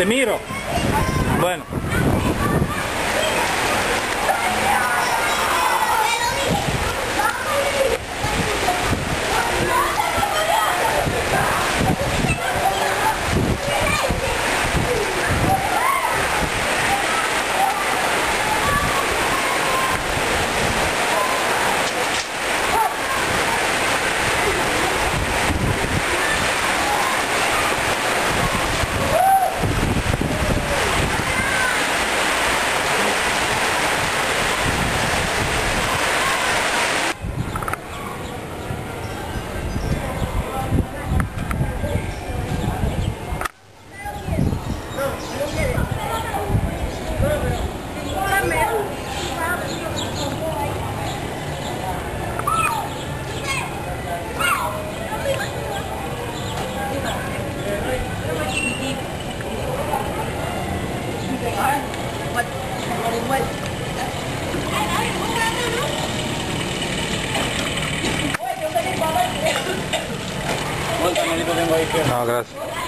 Te miro. Bueno. No, gracias.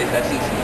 这个地形